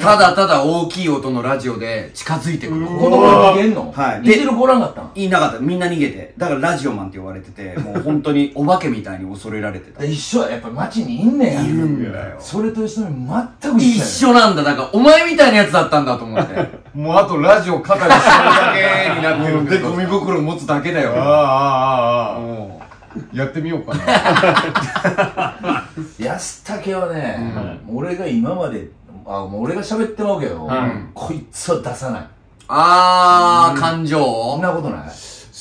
ただただ大きい音のラジオで近づいてくる。子供が逃げんの？はいいじる子おらんかったんいなかった。みんな逃げて。だからラジオマンって呼ばれてて、もう本当にお化けみたいに恐れられてた。で一緒ややっぱ街にいんねやいるん？だよ。それと一緒に全く一一緒なんだ。だから、お前みたいなやつだったんだと思って。もうあとラジオ肩にするだけになってるで、ゴミ袋持つだけだよ。ああああああもやってみようかな。安武はね、俺が今まであもう俺が喋ってまうけど、はいこいつは出さない。あー、感情そんなことない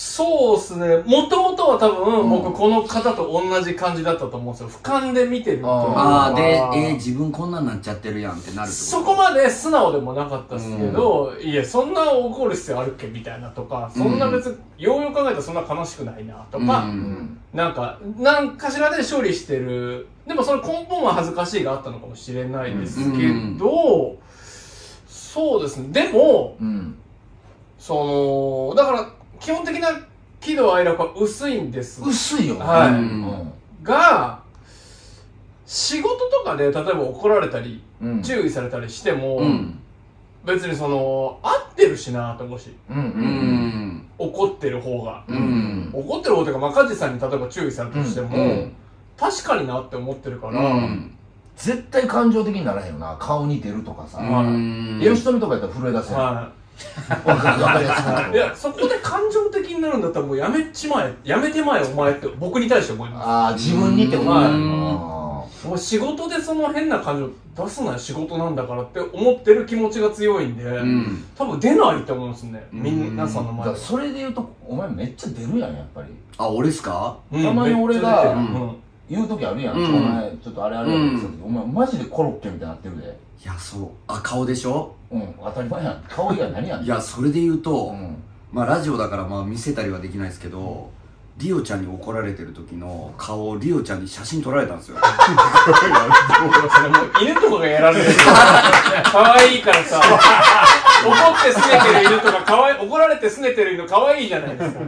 そうっすね。もともとは多分、うん。僕この方と同じ感じだったと思うんですよ。俯瞰で見てるっていうのは。あー、で、えー、自分こんなんなっちゃってるやんってなるそこまで素直でもなかったっすけど、いや、そんな怒る必要あるっけ？みたいなとか、そんな別に、ようよう考えたらそんな悲しくないなとか、なんか、なんかしらで処理してる。でもその根本は恥ずかしいがあったのかもしれないですけど、そうですね。でも、うん。その、だから、基本的な喜怒哀楽は薄いんです。薄いよ。ねはい。うん。が、仕事とかで例えば怒られたり、うん。注意されたりしても、うん。別にその、合ってるしなと思うし、うんううん。ん。怒ってる方が。うん。うん怒ってる方というか、まあ、カジさんに例えば注意されたとしても、うん。確かになって思ってるから、うん。絶対感情的にならへんよな。顔似てるとかさ。うん。吉富とかやったら震え出せん。わはかい。いや、そこで感情的になるんだったらもうやめちまえ、やめてまえお前って僕に対して思います。ああ自分にってことはいだよもう仕事でその変な感情出すなよ仕事なんだからって思ってる気持ちが強いんで、うん。多分出ないって思うんですね。うん。皆さんの前で。それで言うとお前めっちゃ出るやんやっぱり。あ、俺っすか？うん。たまに俺が言う時あるやん、うん。お前ちょっとあれあれやんお前マジでコロッケみたいになってるで。いや、そう。あ、顔でしょ？うん。当たり前やん。顔以外何やん。いや、それで言うと、うん。まあラジオだからまあ見せたりはできないですけど、リオちゃんに怒られてる時の顔をリオちゃんに写真撮られたんですよ。それもう犬とかがやられてる可愛いからさ怒って拗ねてる犬とか可愛い怒られて拗ねてる犬可愛いじゃないですか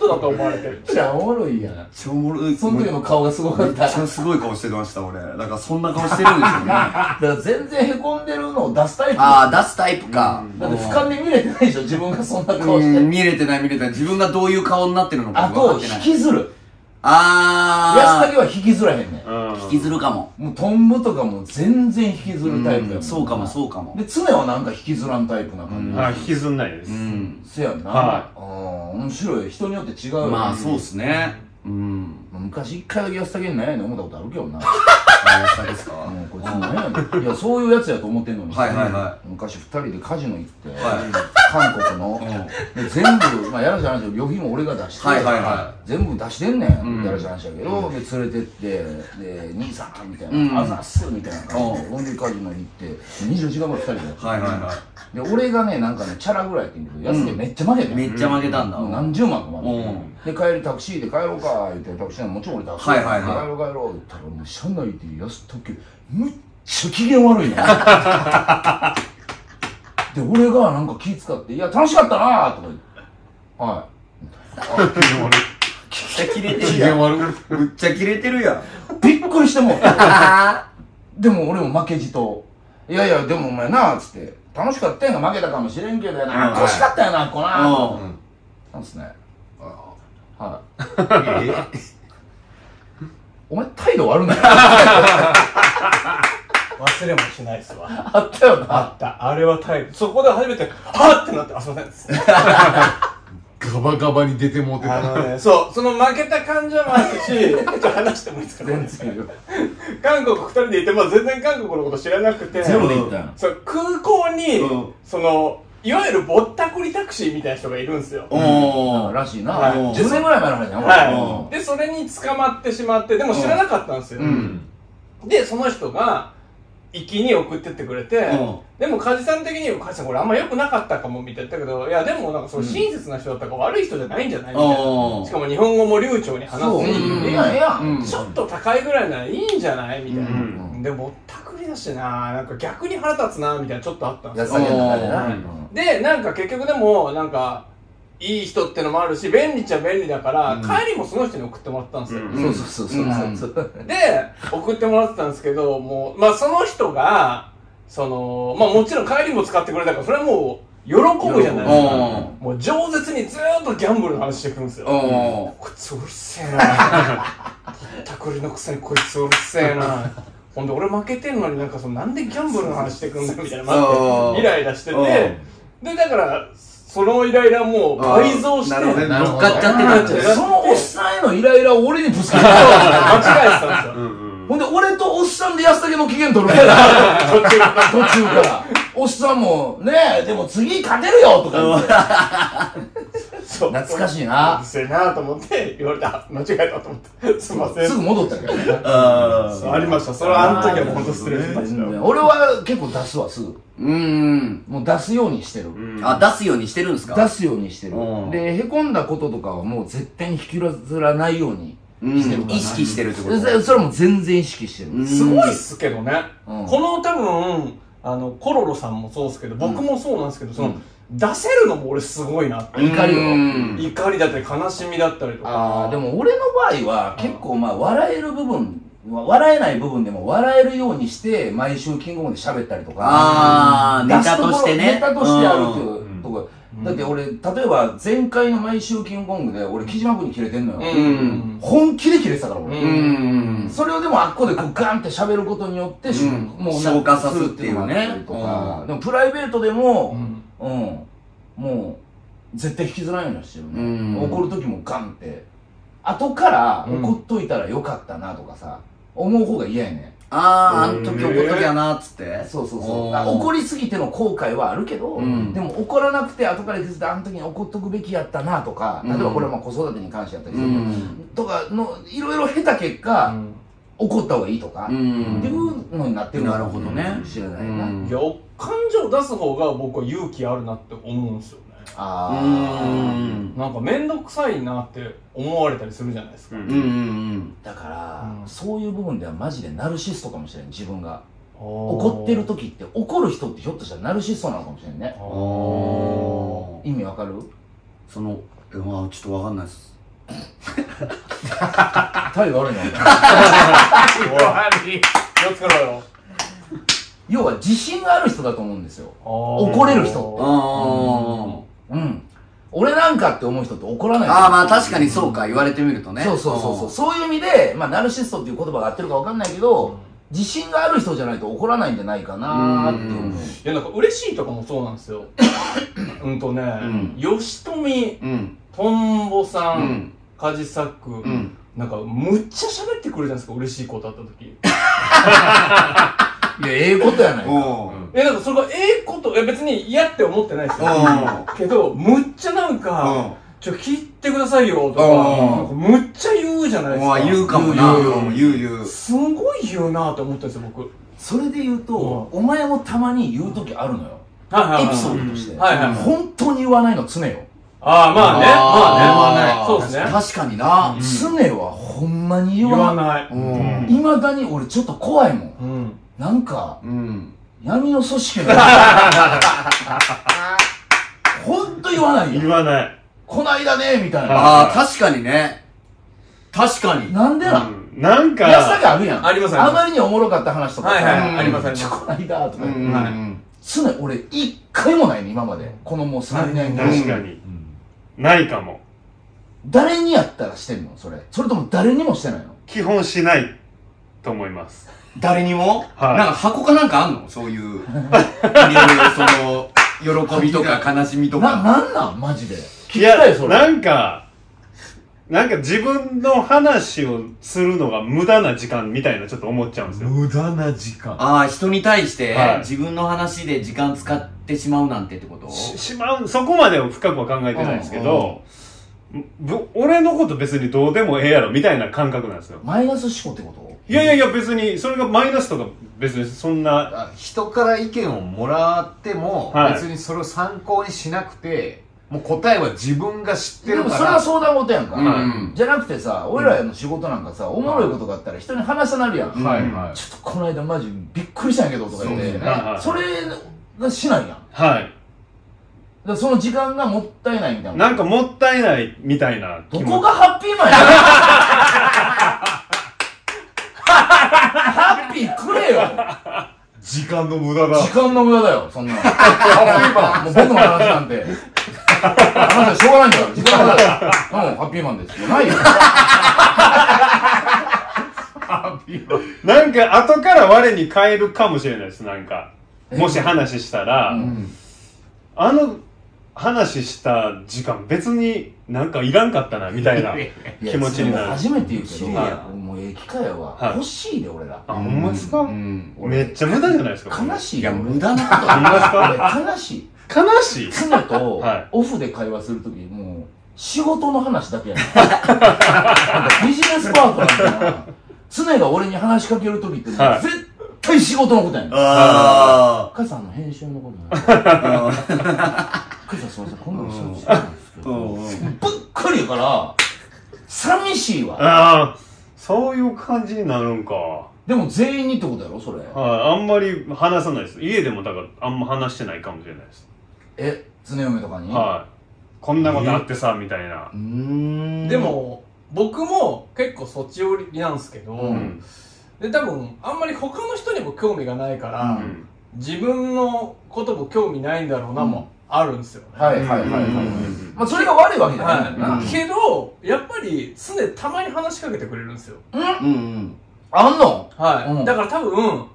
トだと思われてるめっちゃおもろいやん超おもろい。その時の顔がすごかめったっちゃすごい顔してました、俺。だからそんな顔してるんですよね。だから全然へこんでるのを出すタイプああ、出すタイプか。だって俯瞰で見れてないでしょ自分がそんな顔してうん見れてない見れてない。自分がどういう顔になってるのかあと分かってない。引きずるあ安武は引きずらへんねん。引きずるかも。もうトンボとかも全然引きずるタイプやもんそうかも、そうかも。で常はなんか引きずらんタイプな感じ、あ引きずんないです、うん。せやんな、はうん面白い人によって違うまあ、そうっすね。うん。昔一回だけ安武に何やねん思ったことあるけどな。あれですか？もうこいつ何やねん。いやそういうやつやと思ってんのに。はいはいは昔二人でカジノ行って、はい。韓国の、で全部、まあ、やらしい話旅費も俺が出して、はいはいは全部出してんねん、うん。やらしい話だけど、で連れてってで兄さんみたいな、うん。あざっすみたいな感じで、ほんでカジノ行って24時間ぐらい二人でやって、はいはいはで俺がねなんかねチャラぐらいやってんけど安家めっちゃ負けてい。めっちゃ負けたんだ。もう何十万か負けて、うん。で帰りタクシーで帰ろうか言ってタクシーのもちろん俺タクシーで、はいはい。はい帰ろう帰ろう言ったらもう車内で安武むっちゃ機嫌悪いね で俺がなんか気使って「いや楽しかったな」とか言って「はい」めっちゃキレてる。やん。むっちゃキレてる。やん。びっくりしてもうでも俺も負けじと「いやいやでもお前な」っつって「楽しかったやんが負けたかもしれんけどやな、うん。楽しかったやなこな」うん。なんですね。はい。えお前態度悪ない？忘れもしないですわ。あったよな。あった。あれはタイプそこで初めてはっってなってあすいません。っつってガバガバに出てもうてあたのねそうその負けた感情もあるしちょっと話してもいいですか全然よ。韓国二人でいて、まあ、全然韓国のこと知らなくて。ゼロで行ったそう空港に、うん。そのいわゆるぼったくりタクシーみたいな人がいるんですよ。おー。らしいな、はい。10年ぐらい前の話やな。はい。でそれに捕まってしまってでも知らなかったんですよ、うん。でその人が行きに送ってってくれて、うん。でも梶さん的には梶さんこれあんま良くなかったかもみたいな言ったけどいやでもなんかその親切な人だったから悪い人じゃないんじゃないみたいな。しかも日本語も流暢に話すそう、しうんええやん。ええやん、うん。ちょっと高いぐらいならいいんじゃないみたいな、うん。でぼったくりだしななんか逆に腹立つなみたいなちょっとあったんです安よな、うん。でなんか結局でもなんかいい人ってのもあるし便利っちゃ便利だから、うん。帰りもその人に送ってもらったんですよ、うん。そうそうそうそうそうで送ってもらってたんですけどもうまあその人がそのまあもちろん帰りも使ってくれたからそれはもう喜ぶじゃないですかうんもう饒舌にずーっとギャンブルの話してくるんですようんこいつうるせえなひったくりのくせにこいつうるせえなほんで俺負けてんのになんかそのなんでギャンブルの話してくんだよみたいなって。イライラしてて。でだからそのイライラもう倍増して。乗っかっちゃってたんじゃない？そのおっさんへのイライラを俺にぶつけて間違えてたんですよ。うんうんほんで俺とおっさんで安武の機嫌取るから途中途中から。おっさんもねえでも次勝てるよとか言って そう。懐かしいうなるせえなと思って言われた間違えたと思って。すいません。すぐ戻ったけどね ありました。それはあの時は本当失礼しましたよ。俺は結構出すわすぐ。うん。もう出すようにしてる。うん。あ出すようにしてるんですか？出すようにしてる。うん。でへこんだこととかはもう絶対に引きずらないようにうんしてるから意識してるってこと？そそれはもう全然意識してる。うん。すごいっすけどね、うん。この多分あのコロロさんもそうですけど僕もそうなんですけど、その、うん出せるのも俺すごいなって、怒りを。うん怒りだったり悲しみだったりとか。ああでも俺の場合は結構まあ笑える部分笑えない部分でも笑えるようにして毎週キングオブで喋ったりとか。あーネタとしてね。ネタとしてあるっていううん。とこだって俺例えば前回の毎週キングオブで俺木島君にキレてんのよ、ん。本気でキレてたから俺、それをでもあっこでこうガンって喋ることによって、しうん。もう消化さすっていうね。とか、でもプライベートでもう、ん。うん、もう絶対引きずらないようにはしてるね、うん。怒る時もガンって。後からうん怒っといたらよかったなとかさ思う方が嫌やねあーあの時怒っときゃなっつって。そうそうそう。怒りすぎての後悔はあるけど、うん。でも怒らなくて後から気づいてあの時に怒っとくべきやったなとか例えばこれはまあ子育てに関してやったりする、うん。とかのいろいろ経た結果、怒った方がいいとか、うっていんうのになってるのかなるほどね。もしれないな、うんいや感情出す方が僕は勇気あるなって思うんですよ。ねあうん。なんか面倒くさいなって思われたりするじゃないですか、うん。うんうんあだから、うん。そういう部分ではマジでナルシストかもしれない自分が。怒怒ってる時って怒る人ってひょっとしたらナルシストなのかもしれないね意味わかる？そのえまあちょっとわかんないです。態度悪いな気をつけろよ。要は自信がある人だと思うんですよ。怒怒れる人あうん。俺なんかって思う人って怒らない。ああまあ確かにそうか。言われてみるとね。そうそうそうそう。そういう意味で、まあ、ナルシストっていう言葉が合ってるかわかんないけど、自信がある人じゃないと怒らないんじゃないかなーって思う。うん。いやなんか嬉しいとかもそうなんですよ。うんとね、ん。吉富うん。とんぼさ、うん。んカジサック、うん。なんかむっちゃ喋ってくるじゃないですか嬉しいことあった時 いやええことやないか。おえなんかそれがええことえ別に嫌って思ってないですようけどむっちゃなんか、ちょ聞いてくださいよとかうん。なんかむっちゃ言うじゃないですか。ん言うかもな。言う言ううん言う言う。すごい言うなって思ったんですよ僕。それで言うと、うお前もたまに言う時あるのよ。はいエピソードとして、はいはい本当に言わないの常よ。ああまあね。まあね。そうですね。確かにな。常はほんまに言言わわない。ない。うん。いまだに俺ちょっと怖いもん。うんなんかうん。闇の組織の。ほんと言わないよ。言わない。こないだねみたいな。ああ確かにね。確かに。なんでなん、うん。なんか、安田があるやん。ありますありまりにおもろかった話とか。はいはいうんありますありちょます。こないだとか。はい。常俺一回もないね今まで。このもう3年間確かに。ないかも。誰にやったらしてんの？それ。それとも誰にもしてないの？基本しないと思います。誰にも？はい。なんか箱かなんかあんの？そういう。その喜びとか 悲しみとな、か。なんなん？マジで。聞きいや。なんか、なんか自分の話をするのが無駄な時間みたいなちょっと思っちゃうんですよ。無駄な時間。ああ人に対してはい。自分の話で時間使ってしまうなんてってこと？ししまう、そこまでは深くは考えてないですけど、ぶ俺のこと別にどうでもええやろみたいな感覚なんですよ。マイナス思考ってこと？いやいやいや別に、それがマイナスとか別にそんな、あ人から意見をもらっても、はい。別にそれを参考にしなくてもう答えは自分が知ってでるから。もそれは相談事やんか。うん。じゃなくてさ、俺らの仕事なんかさ、おもろいことがあったら人に話したなるやん。はいはい。ちょっとこの間マジびっくりしたんやけどとか言って、そうですね。それがしないやん。はい。らその時間がもったいないみたいななんかもったいないみたいなど気持ち。こがハッピーマンや ハッピーくれよ時間の無駄だ時間の無駄だよ、そんなの。ハッピーマン。もう僕の話なんて。話はしょうがないんだから、時間の無駄だよ。うん、ハッピーマンですよ。ないよ。なんか後から我に返るかもしれないですなんかもし話したら、うんあの話した時間別になんかいらんかったなみたいな 気持ちになる初めて言うけど、はもうええ機会やわ。はい欲しいで、俺ら。あほんまですか、うんめっちゃ無駄じゃないですか悲しいよ。いや無駄なこと ほんまですか？俺悲しい。悲しい？常とはいオフで会話するとき、もう、仕事の話だけやねん。なんかビジネスパートナーみたいな。常が俺に話しかけるときって、はい絶対仕事のことやねん。あカイさんの編集のことなん や。カイさんすいません、今度仕事してたんですけど、あうんばっかりやから、寂しいわ。ああそういう感じになるんか。でも全員にってことやろ、それ。はいあんまり話さないです。家でもだからあんま話してないかもしれないです、え、常嫁とかに？はい。こんなことあってさみたいな。うー。んでも僕も結構そっち寄りなんですけど、うん。で多分あんまり他の人にも興味がないから、うん。自分のことも興味ないんだろうなもあるんですよね、はいはいはいはい。うん。まあ、それが悪いわけじゃない。んだよな。はい、けどやっぱり常たまに話しかけてくれるんですよ。うん。うんあんの？はい、うん。だから多分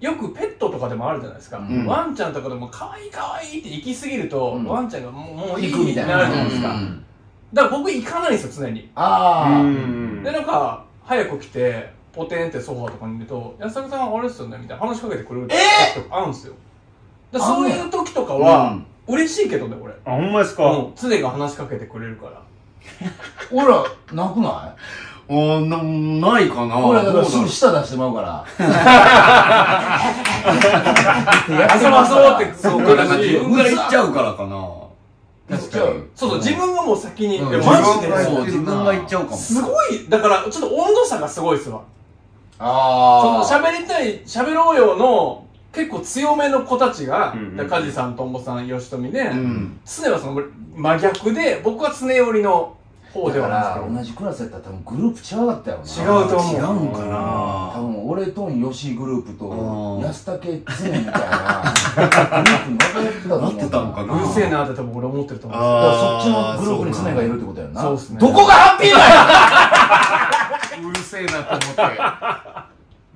よくペットとかでもあるじゃないですか、うん。ワンちゃんとかでも可愛い可愛いって行き過ぎると、うん。ワンちゃんがもうもういい行くみたいななるじゃないですか、うん。だから僕行かないんですよ常に。ああ。うん。でなんか早く来てポテンってソファーとかにいると「安坂さんあれですよね」みたいな話しかけてくれる時とかあるんですよ。そういう時とかは嬉しいけどね俺。あほんまですか、うん。常が話しかけてくれるから。俺ら、なくなあーなないかな。い俺らだからすぐ舌出してまうから。遊ばそうってそうか。だか。ら自分から言っちゃうからかな。言っちゃう。そうそう自分がもう先に、うん。いやマジで。そう自分が言っちゃうかも。すごい。だからちょっと温度差がすごいっすわ。そのああ。喋りたい喋ろうよの結構強めの子たちが、うんうん梶さんとんぼさん吉富で、うん。常はその真逆で僕は常寄りの方ではなんで同じクラスやったら多分グループ違うかったよな。違うと思う。違うん。か多な分俺と吉井グループとうん安武常みたいなグループに分かれてたと思う。なってたのかな。うるせえなって多分俺思ってると思う。んでだからそあっちのグループに常がいるってことやんな。そうっすねどこがハッピーなんや？うるせえなと思って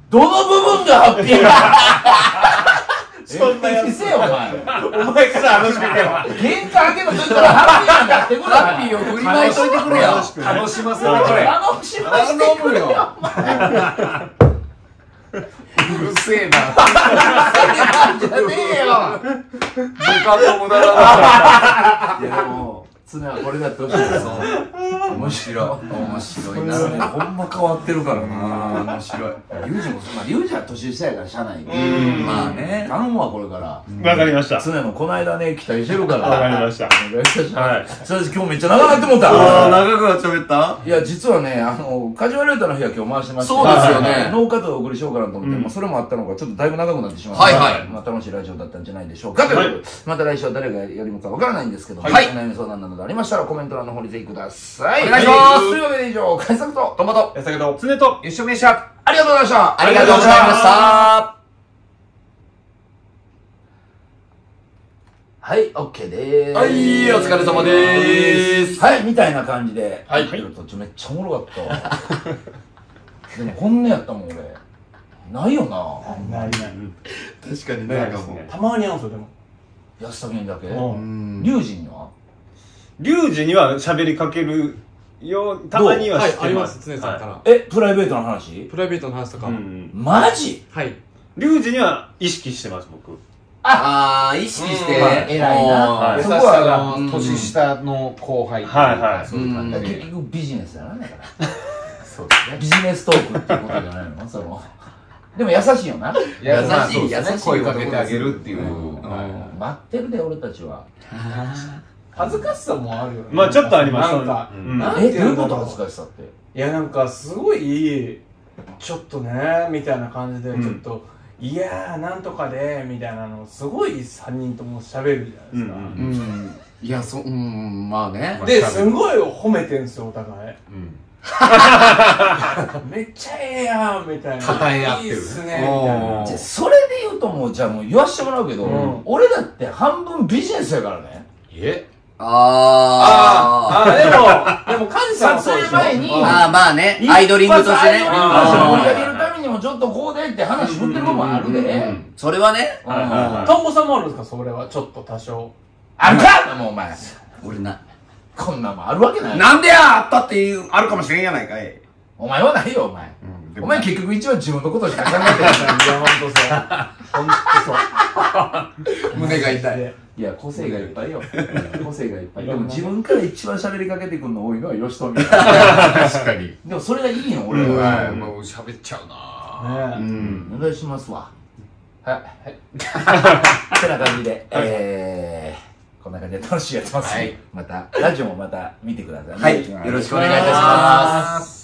どの部分がハッピー そんなやつ。せよお前お前から話しかけろ。玄関開けの時からハッピーなんだやってくれハッピーを振りまいといてくれよ。楽しませてくれ楽しませてくれようるせえな。じゃねえよ。時間の無駄だいやでも常はこれだって面白い面白いな。常ほんま変わってるからな。面白い。リュウジもまあリュウジは年下やからしゃあない。けどうん。まあね。頼むわこれから。わかりました。常のこの間ね期待してるから。わかりました。お願いします。はい。すいません今日めっちゃ長なってもうた。あー長くなっちゃべった？いや、実はね、あの、カジュアルレーターの日は今日回してまして。そうですよね。はい。ノーカットでお送りしようかなと思って、まあそれもあったのが、ちょっとだいぶ長くなってしまった。はいはい。まあ楽しいラジオだったんじゃないでしょうか。ということで、また来週は誰がやりますかわからないんですけども、は悩み相談などありましたらコメント欄の方にぜひください。お願いしますというわけで以上、海作と、トマトやったけど常と一緒にしたありがとうございました。ありがとうございましたはい、OK でーす。はいお疲れ様でーすはい、みたいな感じで。はいめっちゃおもろかったわ。でも本音やったもん、俺。ないよな。ないない確かにないですねたまにあるんですよでも安田にだけ？うんんリュウジには？リュウジには喋りかけるよたまにははいしてあります常さんから。え、プライベートの話？プライベートの話とか、うん。マジ？はい。リュウジには意識してます僕。ああ意識してうん。まあ偉いな。はい。優しそこさはの年下の後輩はいはい。そういう感じで。結局ビジネスやな、だから。そうですね。ビジネストークっていうことじゃないのその。でも優しいよな。優しいまあそうですね。優しい声かけてあげるっていう。うん。はい。待ってるで、俺たちは。恥ずかしさもあるよね。まあちょっとあります。なんか、うん。なんえ、ていうのどういうこと恥ずかしさって？いやなんかすごいちょっとねみたいな感じでうん。ちょっといやーなんとかでみたいなのすごい3人とも喋るじゃないですか、うんうんいやそうんまあね。ですんごい褒めてんすよお互い。うん。めっちゃええやんみたいな。称え合ってる。いいっすねみたいな。じゃあそれで言うともうじゃあもう言わしてもらうけど、うん。俺だって半分ビジネスやからね。え？あああでも でもカジさんはそうでしょ。撮影前にうんああまあねアイドリングとしてね。アイドリングとして盛り上げうんるためにもちょっとこうでって話振ってる部分あるで、うんそれはね。トンボさんもあるんですか？それはちょっと多少。あるか！もうお前。俺な。こんなんもんあるわけない。なんでやあったっていうあるかもしれんやないかい。お前はないよお前、うん。でもお前結局一番自分のことしか考えてない。いやほんとそう。ほんとそう。胸が痛いいや個性がいっぱいよ。個性がいっぱい。でも自分から一番喋りかけてくるの多いのは吉富確かに。でもそれがいいの俺は、はいもう喋っちゃうな。ねうんお願いしますわはいはい。てな感じで、えー、こんな感じで楽しいやってます、はい。またラジオもまた見てくださいね。はい。よろしくお願いいたします